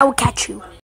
I will catch you.